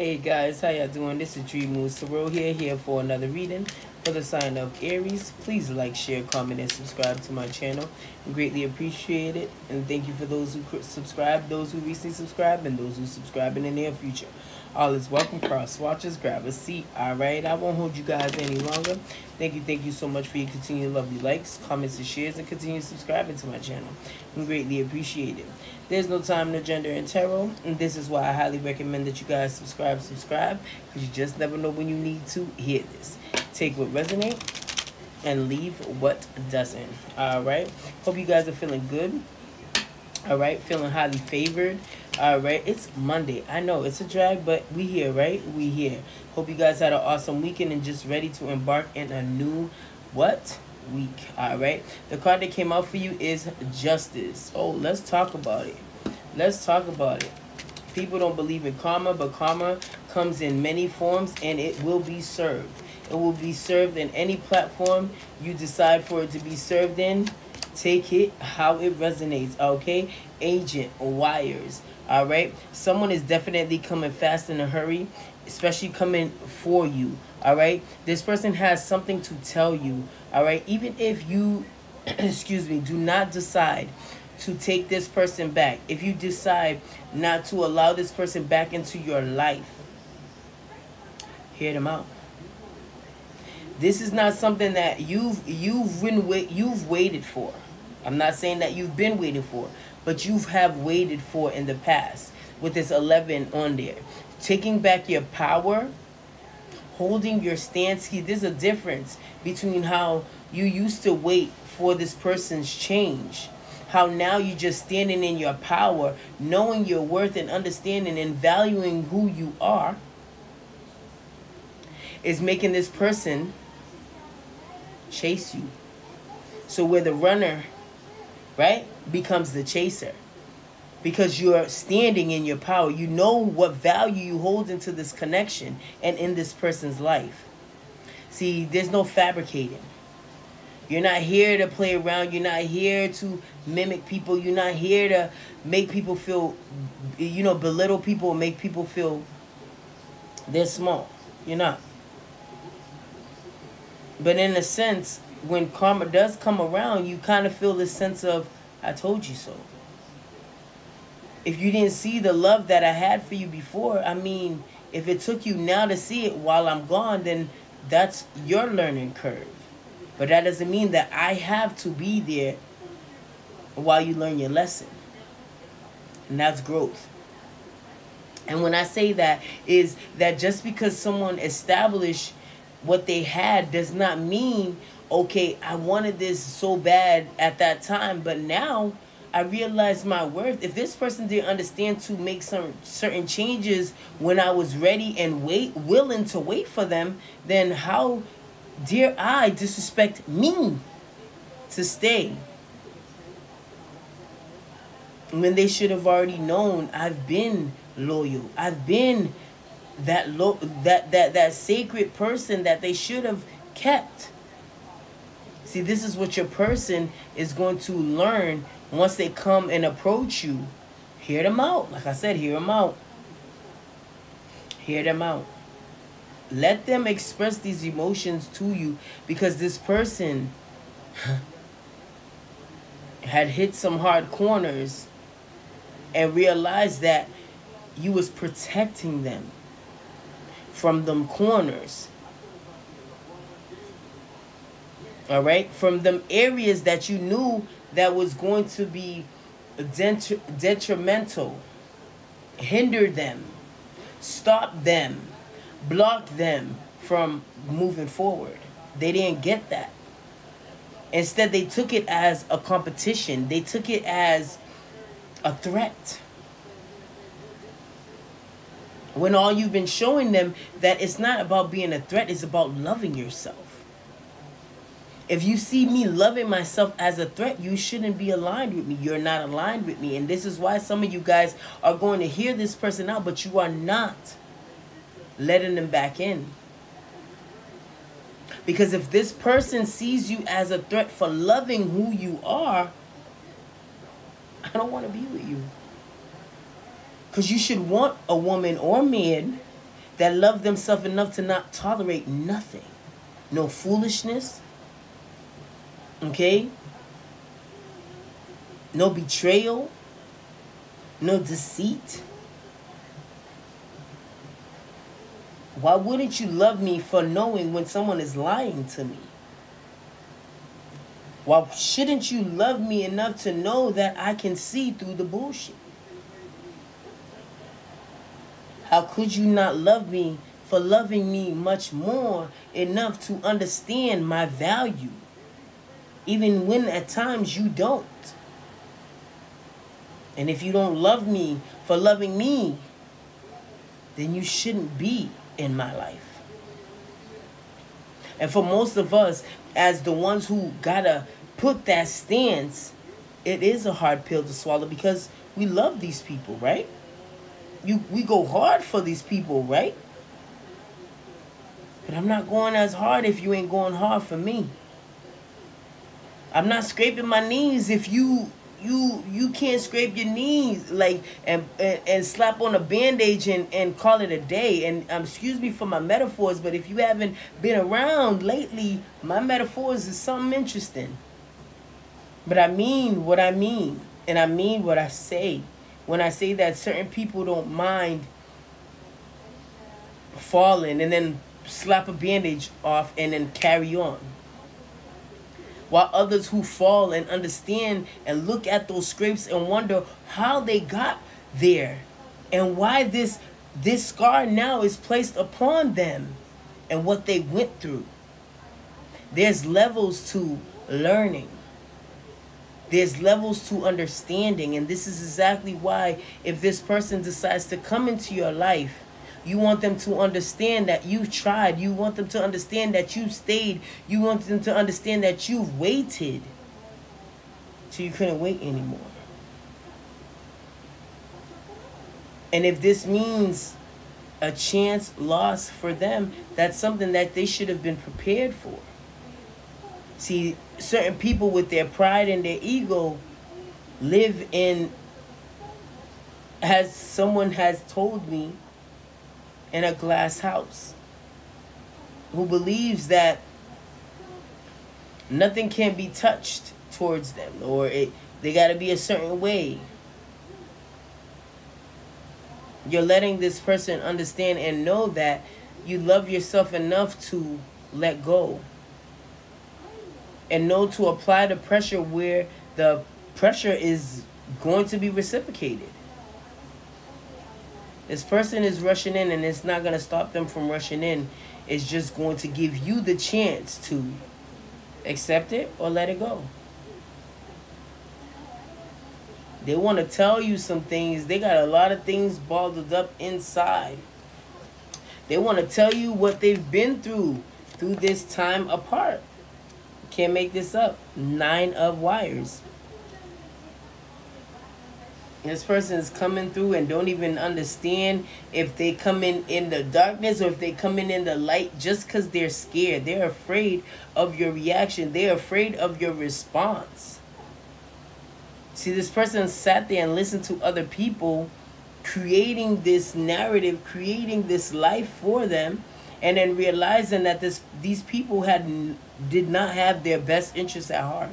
Hey guys, how y'all doing? This is DreamMoods Tarot here, here for another reading for the sign of Aries. Please like, share, comment, and subscribe to my channel. Greatly appreciate it. And thank you for those who subscribe, those who recently subscribed, and those who subscribe in the near future. All is welcome, cross watchers. Grab a seat. All right, I won't hold you guys any longer. Thank you, thank you so much for your continued lovely likes, comments, and shares, and continue subscribing to my channel. I'm greatly appreciate it. There's no time, no gender in tarot, and this is why I highly recommend that you guys subscribe, subscribe, because you just never know when you need to hear this. Take what resonates and leave what doesn't. All right. Hope you guys are feeling good. All right, feeling highly favored. All right, it's Monday. I know it's a drag, but we here, right? We here. Hope you guys had an awesome weekend and just ready to embark in a new what week. All right. The card that came out for you is Justice. Oh, let's talk about it. Let's talk about it. People don't believe in karma, but karma comes in many forms and it will be served. It will be served in any platform you decide for it to be served in. Take it how it resonates, okay? Agent, wires, all right? Someone is definitely coming fast in a hurry, especially coming for you, all right? This person has something to tell you, all right? Even if you, excuse me, do not decide to take this person back, if you decide not to allow this person back into your life, hear them out. This is not something that you've you've been wait you've waited for. I'm not saying that you've been waiting for, but you have waited for in the past with this 11 on there. Taking back your power, holding your stance. There's a difference between how you used to wait for this person's change. How now you're just standing in your power, knowing your worth and understanding and valuing who you are is making this person chase you. So where the runner, right, becomes the chaser. Because you're standing in your power. You know what value you hold into this connection and in this person's life. See, there's no fabricating. You're not here to play around. You're not here to mimic people. You're not here to make people feel, you know, belittle people, make people feel they're small. You're not. But in a sense, when karma does come around, you kind of feel this sense of, I told you so. If you didn't see the love that I had for you before, I mean, if it took you now to see it while I'm gone, then that's your learning curve. But that doesn't mean that I have to be there while you learn your lesson. And that's growth. And when I say that is that just because someone established what they had does not mean okay i wanted this so bad at that time but now i realize my worth. If this person didn't understand to make some certain changes when i was ready and wait willing to wait for them then how dare i disrespect me to stay? When they should have already known i've been loyal. I've been that lo- that that that sacred person that they should have kept. See, this is what your person is going to learn once they come and approach you. Hear them out. Like I said, hear them out. Hear them out. Let them express these emotions to you because this person had hit some hard corners and realized that you was protecting them from them corners. All right? From them areas that you knew that was going to be detrimental. Hinder them. Stop them. Block them from moving forward. They didn't get that. Instead, they took it as a competition. They took it as a threat when all you've been showing them that it's not about being a threat, it's about loving yourself. If you see me loving myself as a threat, you shouldn't be aligned with me. You're not aligned with me. And this is why some of you guys are going to hear this person out, but you are not letting them back in. Because if this person sees you as a threat for loving who you are, I don't want to be with you. Because you should want a woman or man that love themselves enough to not tolerate nothing. No foolishness. Okay? No betrayal. No deceit. Why wouldn't you love me for knowing when someone is lying to me? Why shouldn't you love me enough to know that I can see through the bullshit? How could you not love me for loving me much more enough to understand my value? Even when at times you don't. And if you don't love me for loving me, then you shouldn't be in my life. And for most of us, as the ones who gotta put that stance, it is a hard pill to swallow because we love these people, right? You we go hard for these people, right? But I'm not going as hard if you ain't going hard for me. I'm not scraping my knees if you you you can't scrape your knees like and and, and slap on a bandage and and call it a day and um, excuse me for my metaphors but if you haven't been around lately my metaphors is something interesting but i mean what i mean and i mean what i say when i say that certain people don't mind falling and then slap a bandage off and then carry on. While others who fall and understand and look at those scrapes and wonder how they got there and why this this scar now is placed upon them and what they went through. There's levels to learning there's levels to understanding and this is exactly why if this person decides to come into your life you want them to understand that you tried. You want them to understand that you stayed. You want them to understand that you've waited till you couldn't wait anymore. And if this means a chance lost for them, that's something that they should have been prepared for. See, certain people with their pride and their ego live in, as someone has told me, in a glass house who believes that nothing can be touched towards them or it, they got to be a certain way. You're letting this person understand and know that you love yourself enough to let go and know to apply the pressure where the pressure is going to be reciprocated. This person is rushing in and it's not going to stop them from rushing in. It's just going to give you the chance to accept it or let it go. They want to tell you some things. They got a lot of things balled up inside. They want to tell you what they've been through through this time apart. Can't make this up. Nine of wires. This person is coming through and don't even understand if they come in in the darkness or if they come in in the light just because they're scared. They're afraid of your reaction. They're afraid of your response. See this person sat there and listened to other people creating this narrative creating this life for them and then realizing that this these people had did not have their best interests at heart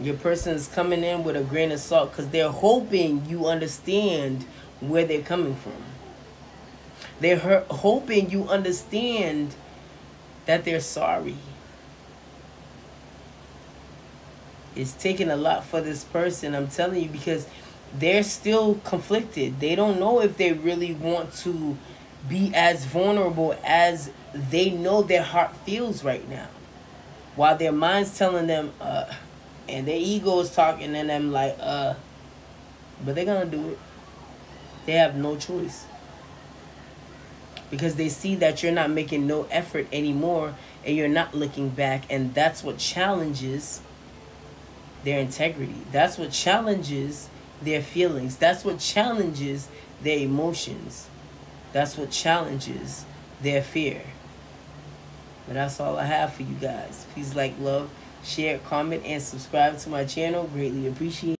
Your person is coming in with a grain of salt because they're hoping you understand where they're coming from. They're hoping you understand that they're sorry. It's taking a lot for this person, I'm telling you, because they're still conflicted. They don't know if they really want to be as vulnerable as they know their heart feels right now. While their mind's telling them, uh, and their ego is talking and them like, uh, but they're gonna do it. They have no choice. Because they see that you're not making no effort anymore and you're not looking back, and that's what challenges their integrity. That's what challenges their feelings. That's what challenges their emotions. That's what challenges their fear. But that's all I have for you guys. Please like, love, share, comment, and subscribe to my channel. Greatly appreciate